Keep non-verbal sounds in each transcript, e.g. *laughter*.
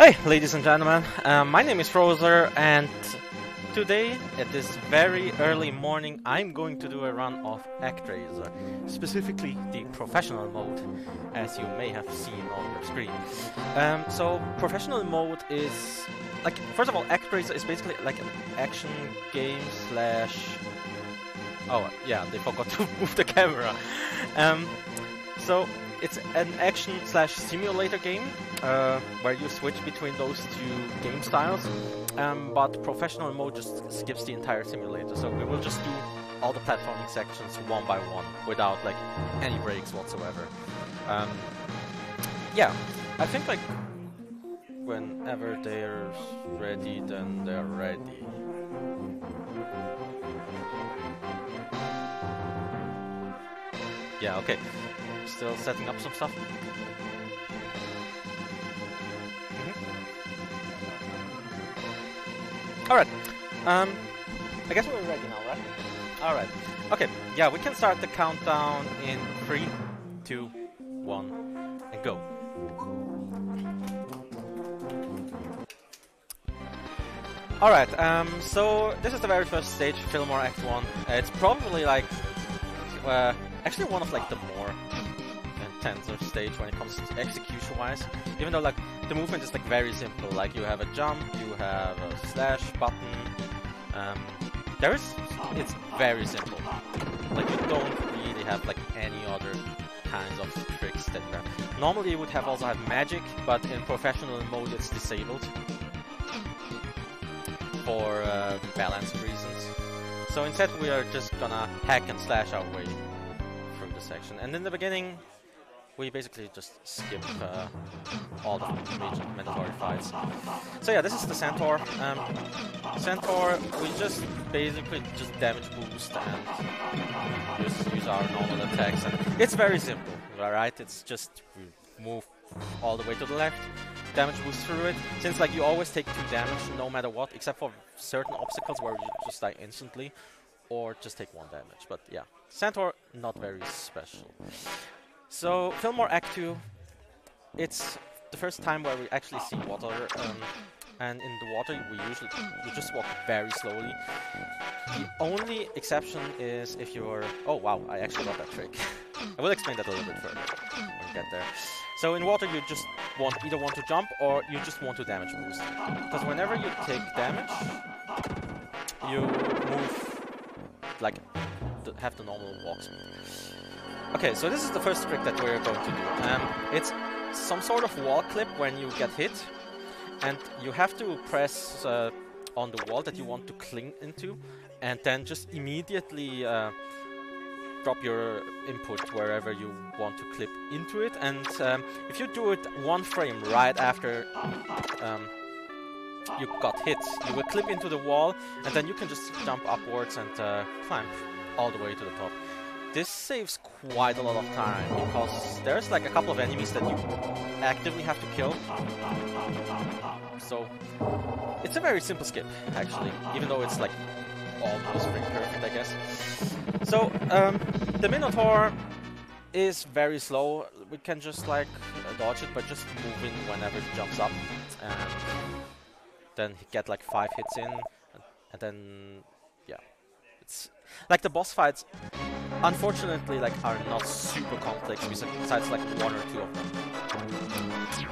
Hey, ladies and gentlemen, uh, my name is Frozer, and today, at this very early morning, I'm going to do a run of ActRaiser, specifically the professional mode, as you may have seen on your screen. Um, so, professional mode is like, first of all, ActRaiser is basically like an action game slash. Oh, yeah, they forgot *laughs* to move the camera. Um, so, it's an action slash simulator game uh, where you switch between those two game styles. Um, but professional mode just skips the entire simulator, so we will just do all the platforming sections one by one without like any breaks whatsoever. Um, yeah, I think like whenever they're ready, then they're ready. Yeah, okay. Still setting up some stuff. Mm-hmm. Alright. Um, I guess we're ready now, right? Alright. Okay, yeah, we can start the countdown in 3, 2, 1, and go. Alright, um, so this is the very first stage, Fillmore Act 1. Uh, it's probably like, uh, actually one of like the more intensive stage when it comes to execution wise. Even though like the movement is like very simple, like you have a jump, you have a slash button. Um, there is, it's very simple. Like you don't really have like any other kinds of tricks that you have. Normally you would have also have magic, but in professional mode it's disabled for uh, balance reasons. So instead we are just gonna hack and slash our way through the section. And in the beginning, we basically just skip uh, all the mandatory fights. So yeah, this is the Centaur. Um, Centaur, we just basically just damage boost and just use our normal attacks. And it's very simple, alright? It's just move all the way to the left, damage boost through it. Since like you always take two damage no matter what, except for certain obstacles where you just die instantly, or just take one damage. But yeah, Centaur not very special. So Fillmore Act 2, it's the first time where we actually see water, um, and in the water we usually we just walk very slowly. The only exception is if you're... Oh wow, I actually got that trick. *laughs* I will explain that a little bit further when we get there. So in water you just want either want to jump or you just want to damage boost. Because whenever you take damage, you move like have the normal walk speed. Okay, so this is the first trick that we're going to do. Um, it's some sort of wall clip when you get hit, and you have to press uh, on the wall that you want to cling into, and then just immediately uh, drop your input wherever you want to clip into it. And um, if you do it one frame right after um, you got hit, you will clip into the wall, and then you can just jump upwards and uh, climb all the way to the top. This saves quite a lot of time, because there's like a couple of enemies that you actively have to kill. So, it's a very simple skip, actually, even though it's like almost perfect, I guess. So, um, the Minotaur is very slow. We can just like dodge it by just moving whenever it jumps up. And then get like five hits in, and then, yeah. It's like the boss fights unfortunately like are not super complex besides like one or two of them.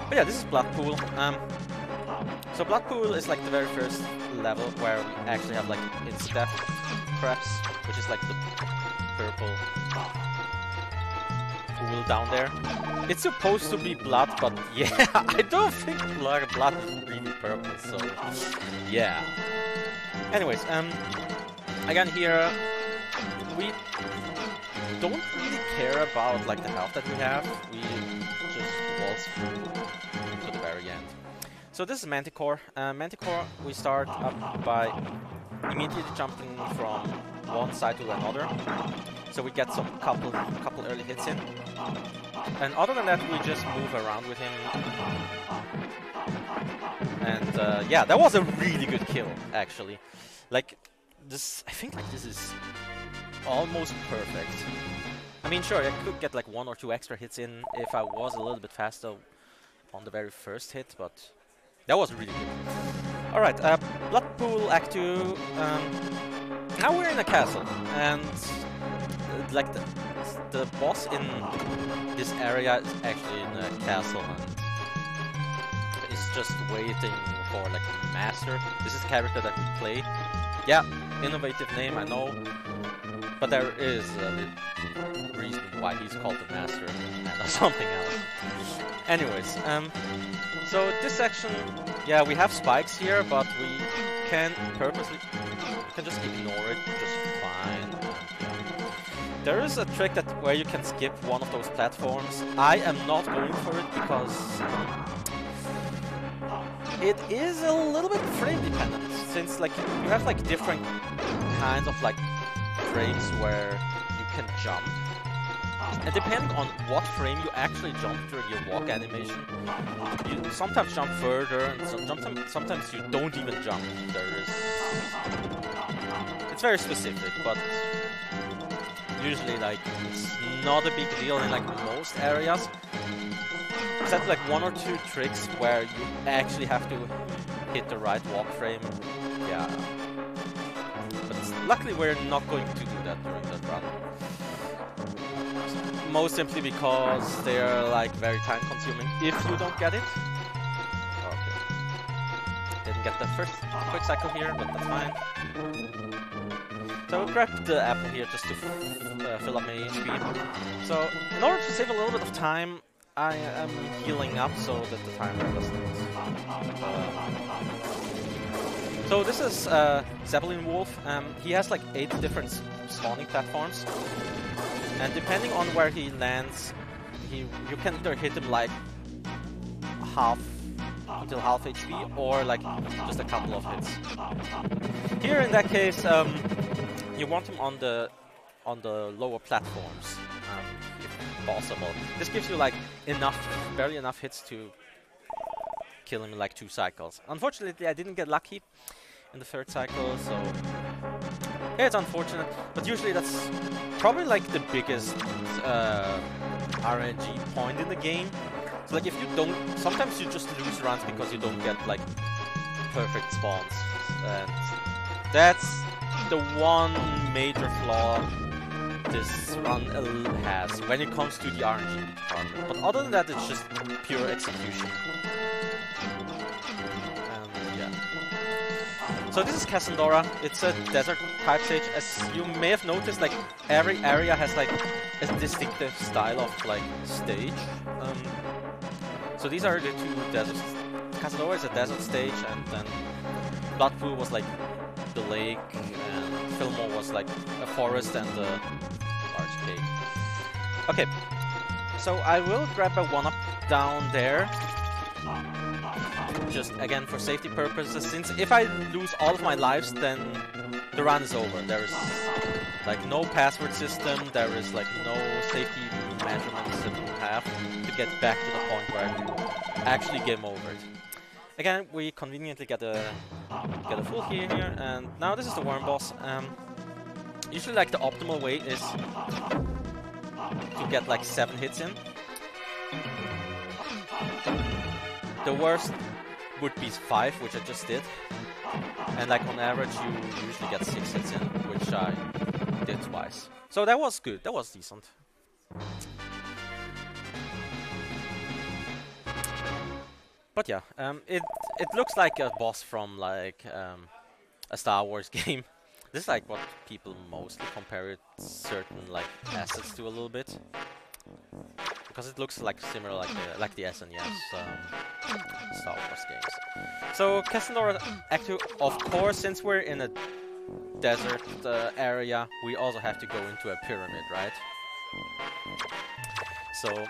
But yeah, this is Bloodpool. Um, so Bloodpool is like the very first level where we actually have like insta-death traps, which is like the purple pool down there. It's supposed to be blood, but *laughs* yeah, I don't think blood, blood is really purple, so yeah. Anyways, um, again here, we don't really care about like the health that we have. We just waltz through to the very end. So this is Manticore. Uh, Manticore, we start up by immediately jumping from one side to another. So we get some couple couple early hits in. And other than that, we just move around with him. And uh, yeah, that was a really good kill, actually. Like this, I think like this is almost perfect. I mean, sure, I could get like one or two extra hits in if I was a little bit faster on the very first hit, but That was really good. Alright, uh, Bloodpool Act 2. Um, now we're in a castle, and uh, like the, the boss in this area is actually in a castle, and it's just waiting for like the master. This is character that we play. Yeah, innovative name, I know, but there is a reason why he's called the master and *laughs* something else. Anyways, um, so this section, yeah, we have spikes here, but we can purposely, we can just ignore it just fine. There is a trick that where you can skip one of those platforms. I am not going for it because it is a little bit frame dependent, since like you have like different kinds of like frames where you can jump. And depending on what frame you actually jump during your walk animation, you sometimes jump further, and sometimes sometimes you don't even jump. There is, it's very specific, but usually like it's not a big deal in like most areas. Except like one or two tricks where you actually have to hit the right walk frame. Yeah. But luckily we're not going to do that during that run. Most simply because they are like very time consuming if you don't get it. Okay. Didn't get the first quick cycle here, but that's fine. So I grab the apple here just to uh, fill up my HP. So in order to save a little bit of time, I am healing up so that the timer doesn't. So this is uh, Zeppelin Wolf. Um, he has like eight different spawning platforms, and depending on where he lands, he you can either hit him like half until half HP or like just a couple of hits. Here in that case, um, you want him on the on the lower platforms possible. This gives you like enough, barely enough hits to kill him in like two cycles. Unfortunately, I didn't get lucky in the third cycle, so yeah, it's unfortunate. But usually that's probably like the biggest uh, RNG point in the game. So like if you don't, sometimes you just lose runs because you don't get like perfect spawns, and that's the one major flaw this run has when it comes to the RNG department. But other than that, it's just pure execution. Yeah. So this is Kasandora. It's a desert type stage. As you may have noticed, like every area has like a distinctive style of like stage. Um, so these are the two deserts. Kasandora is a desert stage, and then Bloodpool was like the lake, and Fillmore was like a forest and cave. Okay, so I will grab a one-up down there. Just again for safety purposes, since if I lose all of my lives, then the run is over. There is like no password system, there is like no safety measurements that you have to get back to the point where you actually game over it. Again, we conveniently get a get a full heal here, and now this is the worm boss. Um, usually, like the optimal way is to get like seven hits in. The worst would be five, which I just did, and like on average, you usually get six hits in, which I did twice. So that was good. That was decent. But yeah, um, it it looks like a boss from like um, a Star Wars *laughs* game. This is like what people mostly compare it certain like assets to a little bit, because it looks like similar like the like the SNES um, Star Wars games. So Kasandora actually, of course, since we're in a desert uh, area, we also have to go into a pyramid, right? So,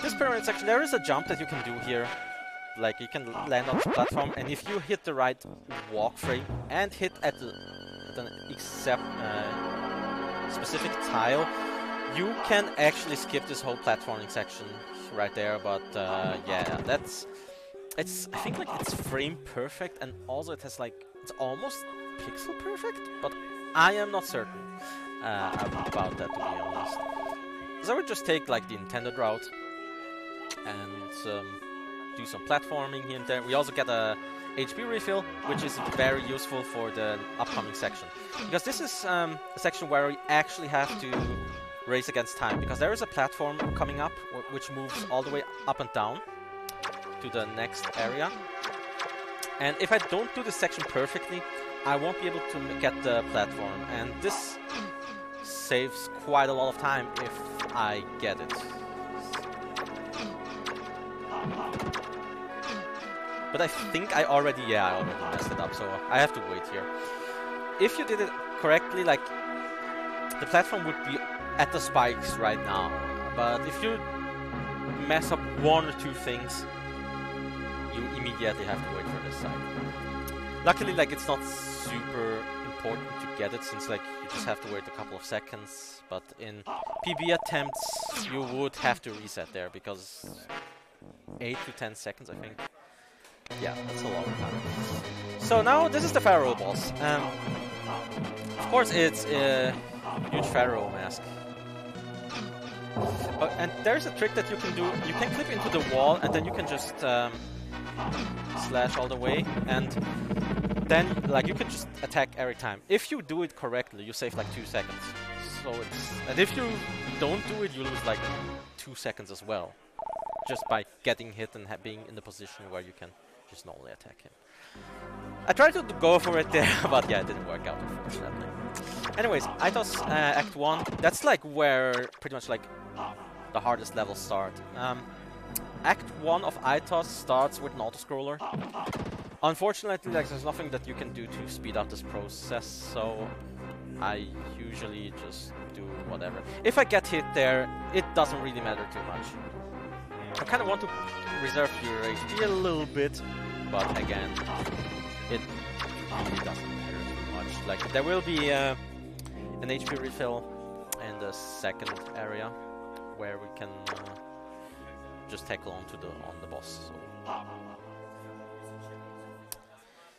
this pyramid section, there is a jump that you can do here like you can land on the platform and if you hit the right walk frame and hit at, the, an except uh, specific tile you can actually skip this whole platforming section right there but uh, yeah that's it's I think like it's frame perfect and also it has like it's almost pixel perfect but I am not certain uh, about that to be honest so I would just take like the intended route and um, do some platforming here and there. We also get a HP refill, which is very useful for the upcoming section. Because this is um, a section where we actually have to race against time, because there is a platform coming up which moves all the way up and down to the next area. And if I don't do this section perfectly, I won't be able to get the platform. And this saves quite a lot of time if I get it. But I think I already, yeah, I already messed it up, so I have to wait here. If you did it correctly, like, the platform would be at the spikes right now. But if you mess up one or two things, you immediately have to wait for this side. Luckily, like, it's not super important to get it, since, like, you just have to wait a couple of seconds. But in PB attempts, you would have to reset there, because 8 to 10 seconds, I think. Yeah, that's a long time. So now this is the Pharaoh boss. Um, of course, it's a huge Pharaoh mask. Uh, and there's a trick that you can do. You can clip into the wall, and then you can just um, slash all the way, and then like you can just attack every time. If you do it correctly, you save like two seconds. So it's and if you don't do it, you lose like two seconds as well, just by getting hit and being in the position where you can just normally attack him. I tried to go for it there, *laughs* but yeah, it didn't work out, unfortunately. Anyways, Aitos uh, Act 1, that's like where pretty much like the hardest levels start. Um, Act 1 of Aitos starts with an auto-scroller. Unfortunately, like, there's nothing that you can do to speed up this process, so I usually just do whatever. If I get hit there, it doesn't really matter too much. I kind of want to reserve your HP a little bit, but again, it really doesn't matter too much. Like, there will be uh, an HP refill in the second area, where we can uh, just tackle onto the on the boss. So.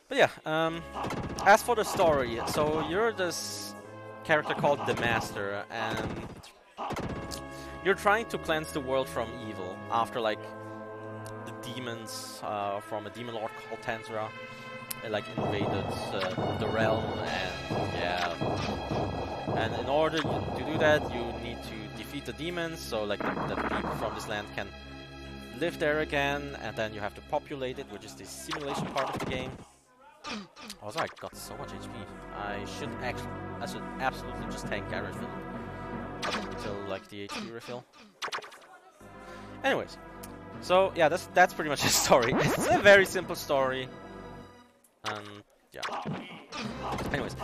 But yeah, um, as for the story, so you're this character called the Master, and you're trying to cleanse the world from evil after like the demons uh, from a demon lord called Tanzra like invaded uh, the realm and yeah. And in order to do that you need to defeat the demons so like that people from this land can live there again and then you have to populate it which is the simulation part of the game. Also I got so much HP I should actually I should absolutely just tank up until like the HP refill anyways so yeah, that's that's pretty much the *laughs* story. It's a very simple story. And yeah. Anyways,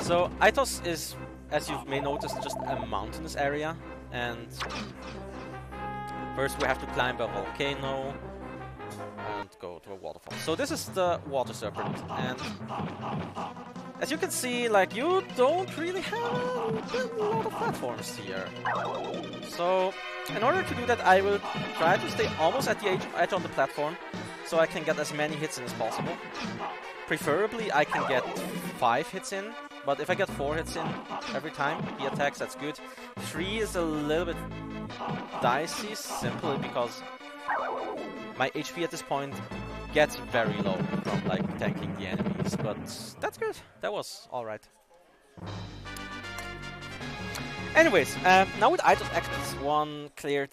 so Aitos is, as you may notice, just a mountainous area, and first we have to climb a volcano and go to a waterfall. So this is the water serpent, and as you can see, like you don't really have a lot of platforms here. So in order to do that, I will try to stay almost at the edge, edge on the platform, so I can get as many hits in as possible. Preferably, I can get 5 hits in, but if I get 4 hits in every time he attacks, that's good. 3 is a little bit dicey, simply because my HP at this point gets very low from like tanking the enemies, but that's good. That was alright. Anyways, um, now with Aitos Act 1 cleared,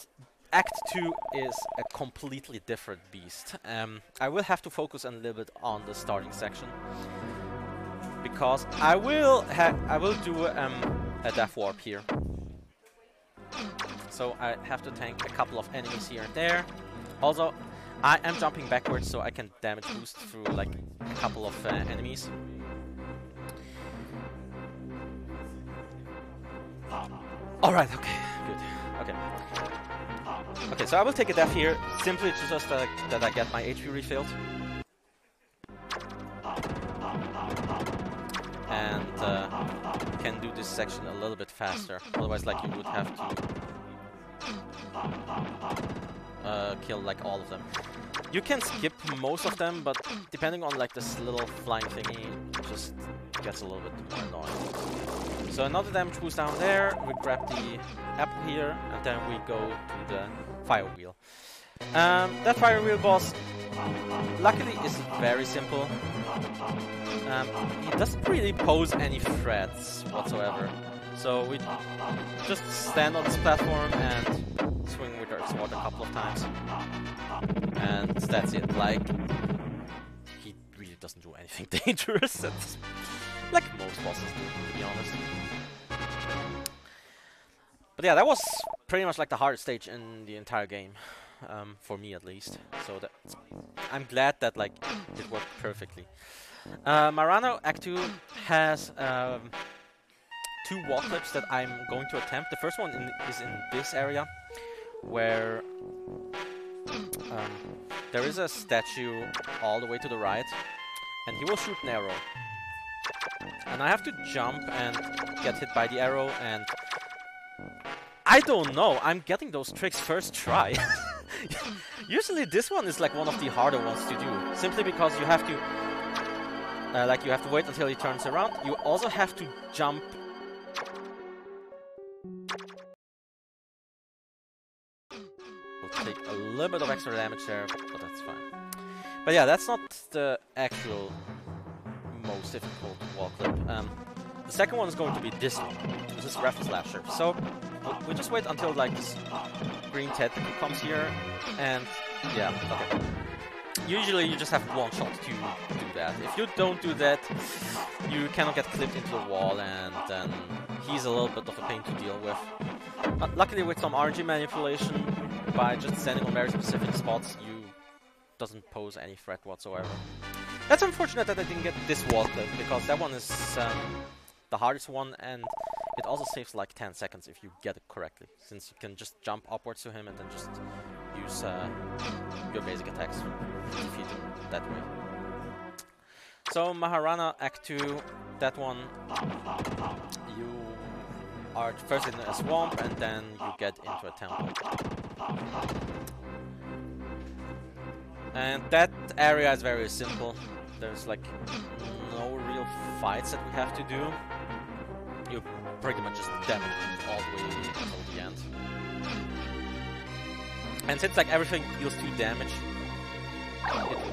Act 2 is a completely different beast. Um, I will have to focus a little bit on the starting section. Because I will I will do um, a death warp here. So I have to tank a couple of enemies here and there. Also, I am jumping backwards so I can damage boost through like a couple of uh, enemies. Alright, okay, good. Okay. Okay, so I will take a death here, simply just uh, that I get my HP refilled. And uh, can do this section a little bit faster, otherwise like you would have to uh, kill like all of them. You can skip most of them, but depending on like this little flying thingy, it just gets a little bit annoying. So another damage boost down there, we grab the apple here, and then we go to the fire wheel. Um, that fire wheel boss, luckily, is very simple. Um, he doesn't really pose any threats whatsoever. So we just stand on this platform and swing with our sword a couple of times. And that's it. Like, he really doesn't do anything *laughs* dangerous. Like most bosses do, to be honest. But yeah, that was pretty much like the hardest stage in the entire game. Um, for me at least. So that I'm glad that like it worked perfectly. Uh, Marahna Act 2 has um, two wall clips that I'm going to attempt. The first one in, is in this area, where um, there is a statue all the way to the right, and he will shoot an arrow. And I have to jump and get hit by the arrow, and I don't know, I'm getting those tricks first try. *laughs* Usually this one is like one of the harder ones to do, simply because you have to uh, like you have to wait until he turns around. You also have to jump a little bit of extra damage there, but that's fine. But yeah, that's not the actual most difficult wall clip. Um, the second one is going to be this one. This is Rafflasher. So we just wait until like this green tentacle comes here, and yeah, okay. Usually you just have one shot to do that. If you don't do that, you cannot get clipped into the wall, and then he's a little bit of a pain to deal with. But luckily with some RNG manipulation, by just standing on very specific spots, you doesn't pose any threat whatsoever. That's unfortunate that I didn't get this wall clip, because that one is um, the hardest one, and it also saves like 10 seconds if you get it correctly, since you can just jump upwards to him and then just use uh, your basic attacks to defeat him that way. So Marahna Act 2, that one, you are first in a swamp and then you get into a temple. And that area is very simple. There's like no real fights that we have to do. You pretty much just damage all the way until the end. And since like everything deals 2 damage,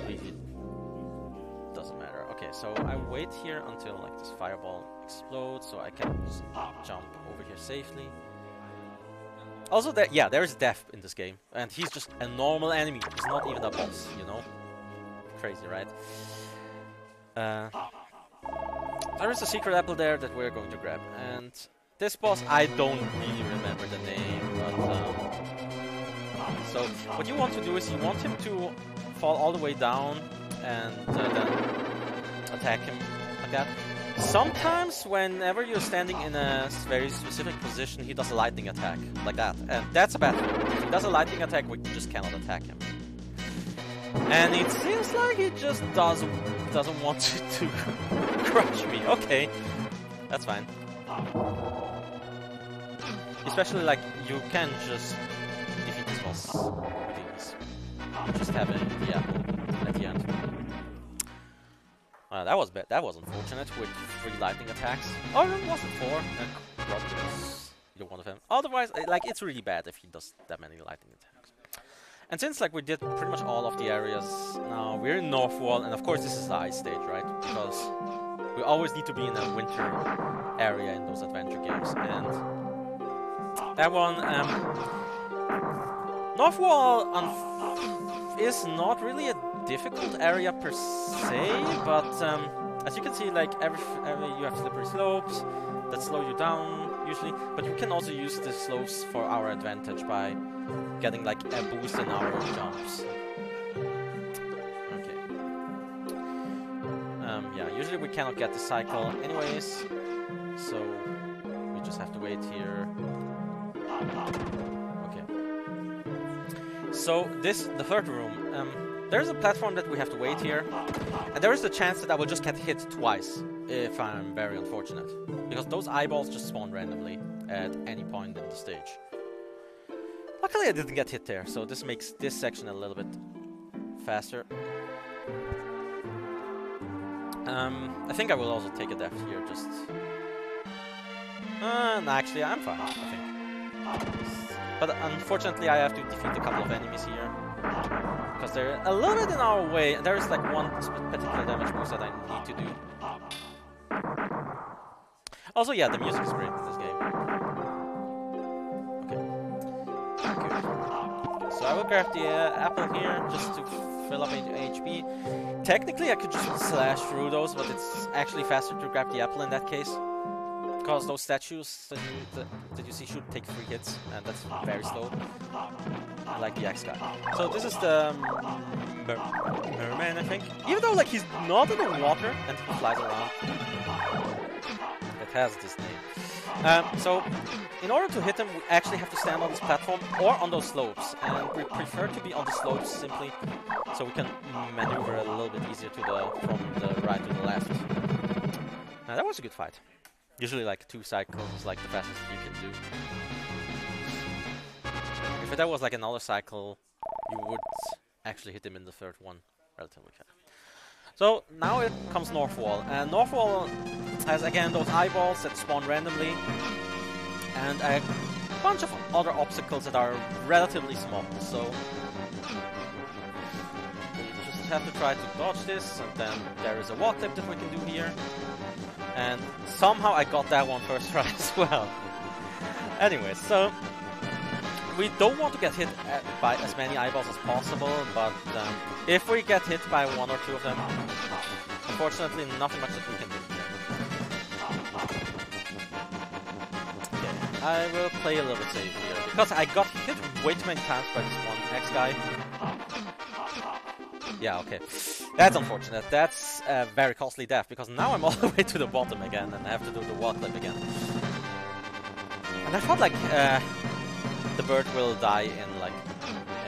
it doesn't matter. Okay, so I wait here until like this fireball explodes so I can jump over here safely. Also, there, yeah, there is death in this game, and he's just a normal enemy. He's not even a boss, you know? Crazy, right? Uh, there is a secret apple there that we're going to grab, and this boss, I don't really remember the name, but... Um, so, what you want to do is you want him to fall all the way down and uh, then attack him like that. Sometimes, whenever you're standing in a very specific position, he does a lightning attack, like that. And that's a bad thing. If he does a lightning attack, we just cannot attack him. And it seems like he just doesn't doesn't want to, to *laughs* crush me. Okay, that's fine. Especially like you can just defeat this boss with ease. Just having the apple at the end. Uh, that was bad. That was unfortunate with three lightning attacks. Oh, it wasn't four. And either one of them. Otherwise, like it's really bad if he does that many lightning attacks. And since like we did pretty much all of the areas, now we're in Northwall, and of course this is the ice stage, right? Because we always need to be in a winter area in those adventure games, and that one, um, Northwall is not really a difficult area per se, but um, as you can see, like every, every you have slippery slopes that slow you down usually, but you can also use the slopes for our advantage by getting like a boost in our jumps. Okay. Um, yeah, usually we cannot get the cycle anyways, so we just have to wait here. Okay. So this, the third room, um, there's a platform that we have to wait here, and there is a chance that I will just get hit twice if I'm very unfortunate, because those eyeballs just spawn randomly at any point in the stage. Luckily I didn't get hit there, so this makes this section a little bit faster. Um, I think I will also take a death here, just... Uh, no, actually, I'm fine, I think. But unfortunately I have to defeat a couple of enemies here. Because they're a little bit in our way. And there is like one particular damage boost that I need to do. Also, yeah, the music is great in this game. I will grab the uh, apple here just to fill up HP. Technically, I could just slash through those, but it's actually faster to grab the apple in that case. Because those statues that you, that, that you see should take three hits, and that's very slow. Like the X guy. So this is the um, merman, I think. Even though like he's not in the water and he flies around. It has this name. Um, so in order to hit them, we actually have to stand on this platform or on those slopes, and we prefer to be on the slopes simply so we can maneuver a little bit easier to the from the right to the left. Now that was a good fight. Usually like two cycles is like the fastest you can do. If that was like another cycle, you would actually hit him in the third one relatively fast. So now it comes Northwall, and Northwall has again those eyeballs that spawn randomly, and a bunch of other obstacles that are relatively small. So we just have to try to dodge this, and then there is a wall clip that we can do here. And somehow I got that one first *laughs* try as well. anyway, so we don't want to get hit by as many eyeballs as possible, but um, if we get hit by one or two of them, unfortunately nothing much that we can do I will play a little bit safe here, because I got hit way too many times by this one next guy. Yeah, okay. That's unfortunate. That's a very costly death, because now I'm all the *laughs* way to the bottom again, and I have to do the wall clip again. And I thought, like uh, the bird will die in like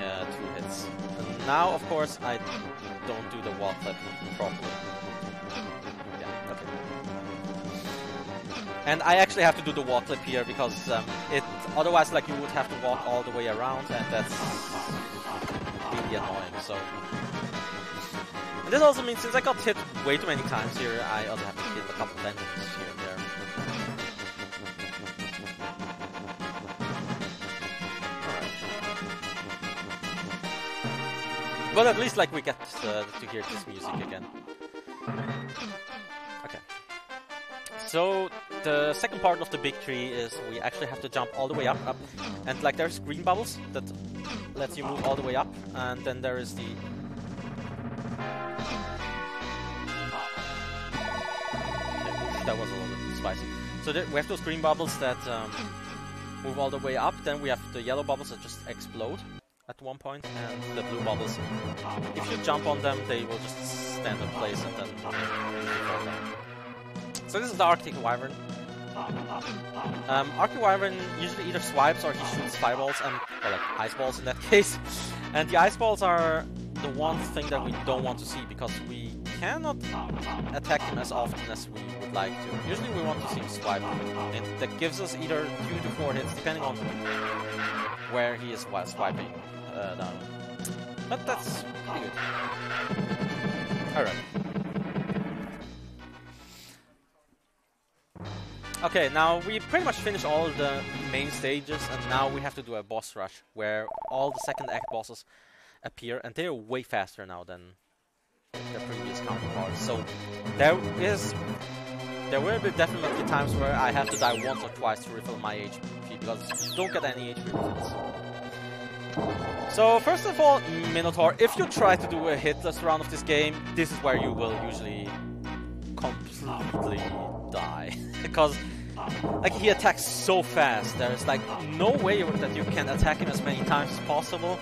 uh, two hits. And now, of course, I don't do the wall clip properly. And I actually have to do the wall clip here because um, it otherwise, like, you would have to walk all the way around, and that's really annoying. So. And this also means since I got hit way too many times here, I also have to hit a couple enemies here and there. But at least like we get uh, to hear this music again. So the second part of the big tree is we actually have to jump all the way up, up, and like there's green bubbles that lets you move all the way up, and then there is the that was a little bit spicy. So we have those green bubbles that um, move all the way up. Then we have the yellow bubbles that just explode at one point, and the blue bubbles. If you jump on them, they will just stand in place and then. So this is the Arctic Wyvern. Um, Arctic Wyvern usually either swipes or he shoots fireballs, and or like ice balls in that *laughs* case. And the ice balls are the one thing that we don't want to see because we cannot attack him as often as we would like to. Usually we want to see him swipe, and that gives us either two to four hits, depending on where he is swiping uh, down. But that's pretty good. Alright. Okay, now we pretty much finished all the main stages, and now we have to do a boss rush, where all the second act bosses appear, and they're way faster now than the previous counterparts. So there is, there will be definitely times where I have to die once or twice to refill my HP, because you don't get any HP refills. So first of all, Minotaur, if you try to do a hitless round of this game, this is where you will usually completely die. *laughs* because like he attacks so fast, there's like no way that you can attack him as many times as possible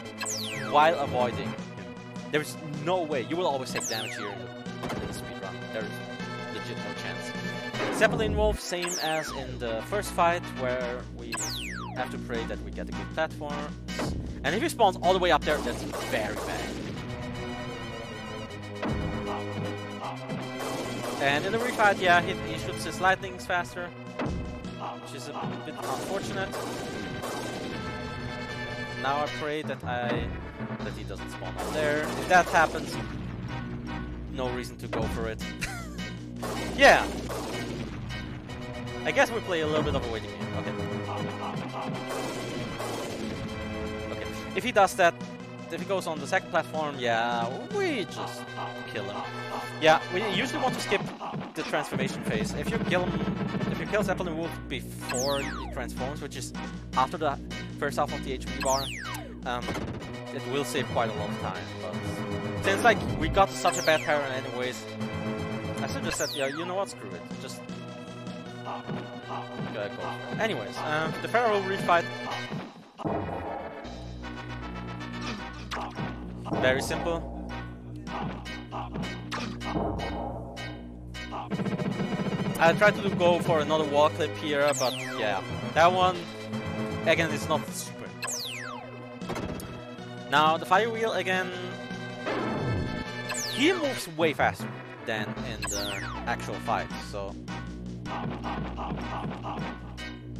while avoiding. There's no way. You will always take damage here in the speed run. There's legit no chance. Zeppelin Wolf, same as in the first fight, where we have to pray that we get a good platform. And if he spawns all the way up there, that's very bad. And in the refight, yeah, he, he shoots his lightnings faster, which is a bit unfortunate. Now I pray that I that he doesn't spawn up there. If that happens, no reason to go for it. *laughs* yeah. I guess we play a little bit of a waiting game. Okay. Okay. If he does that, if he goes on the second platform, yeah, we just kill him. Yeah, we usually want to skip the transformation phase. If you kill if you kill Zeppelin Wolf before he transforms, which is after the first half of the HP bar, um, it will save quite a lot of time. But since like we got such a bad pattern anyways, I should just said, yeah, you know what, screw it, just go. Anyways, um, the Pharaoh refight. Very simple. I tried to go for another wall clip here, but yeah, that one again is not super. Now the fire wheel again, he moves way faster than in the actual fight, so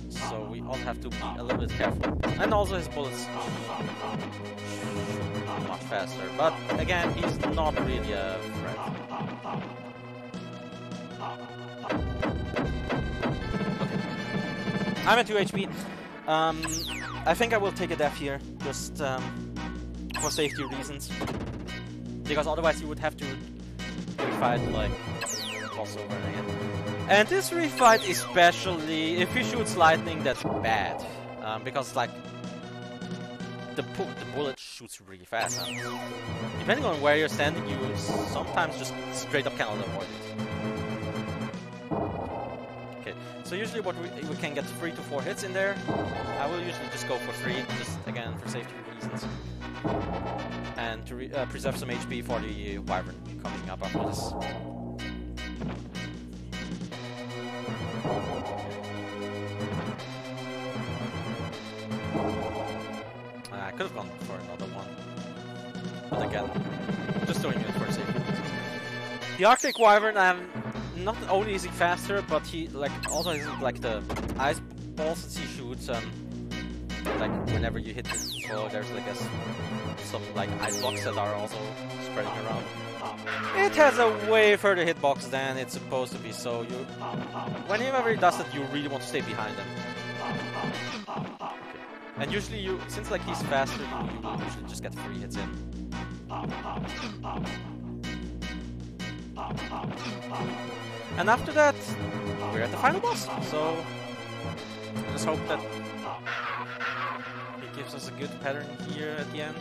so we all have to be a little bit careful. And also his bullets much faster, but again, he's not really a threat. I'm at 2 HP. Um, I think I will take a death here, just um, for safety reasons. Because otherwise you would have to fight like crossover again. And this refight especially, if he shoots lightning, that's bad. Um, because like, the, the bullet shoots really fast. Huh? Depending on where you're standing, you sometimes just straight up cannot avoid it. So usually what we, we can get 3 to 4 hits in there. I will usually just go for 3, just again for safety reasons. And to uh, preserve some HP for the Wyvern coming up after this. I could have gone for another one. But again, just doing it for safety The Arctic Wyvern, um, not only is he faster, but he like also has like the ice balls that he shoots. Um, like whenever you hit this floor, there's like a, some like ice blocks that are also spreading around. It has a way further hitbox than it's supposed to be, so you, whenever he does that, you really want to stay behind him. And usually you, since like he's faster, you, usually just get three hits in. And after that, we're at the final boss, so I just hope that he gives us a good pattern here at the end.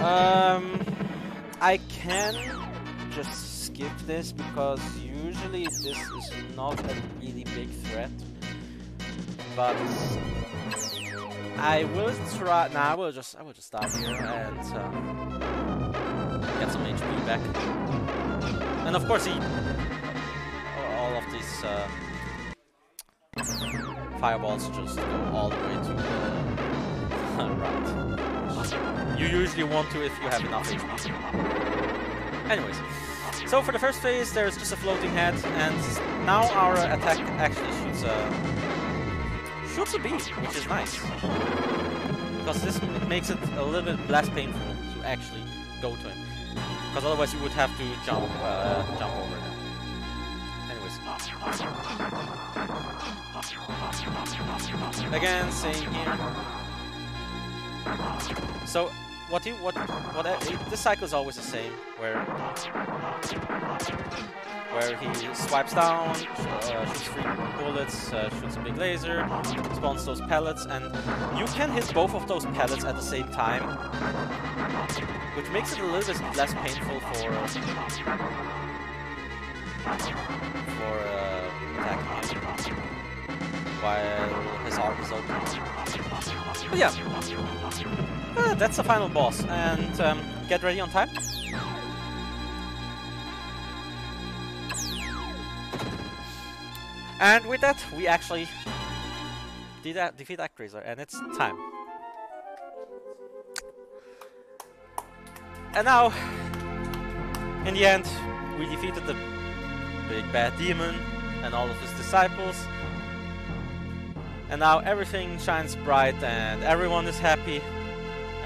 Um, I can just skip this because usually this is not a really big threat. But I will try. Nah, I will just I will just stop here and um, get some HP back. And of course, he all of these uh, fireballs just go all the way to the *laughs* right. You usually want to if you have enough. Anyways, so for the first phase there's just a floating head, and now our attack actually shoots a shoots a beam, which is nice. Because this makes it a little bit less painful to actually go to him. Because otherwise you would have to jump uh, jump over him. Anyways. Again, same here. So what you what what uh, this cycle is always the same, where where he swipes down, uh, shoots three bullets, uh, shoots a big laser, spawns those pellets, and you can hit both of those pellets at the same time, which makes it a little bit less painful for for uh, attacking while his arm is open. But yeah, uh, that's the final boss, and um, get ready on time. And with that, we actually did that, defeat ActRaiser, and it's time. And now, in the end, we defeated the big bad demon and all of his disciples. And now everything shines bright and everyone is happy.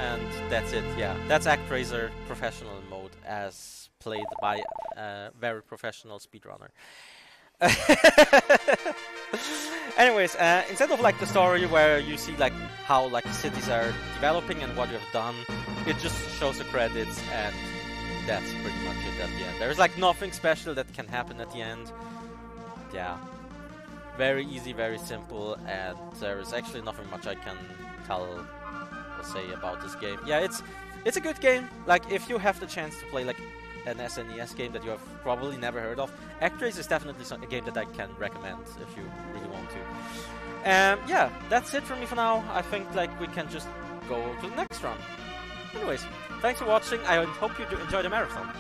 And that's it, yeah. That's ActRaiser professional mode as played by a very professional speedrunner. *laughs* Anyways, uh, instead of like the story where you see like how like cities are developing and what you have done, it just shows the credits and that's pretty much it at the end. There's like nothing special that can happen at the end. Yeah. Very easy, very simple, and there's actually nothing much I can tell or say about this game. Yeah, it's it's a good game. Like if you have the chance to play like an SNES game that you have probably never heard of, ActRaiser is definitely a game that I can recommend if you really want to. Um, yeah, that's it for me for now. I think like we can just go to the next run. Anyways, thanks for watching. I hope you do enjoy the marathon.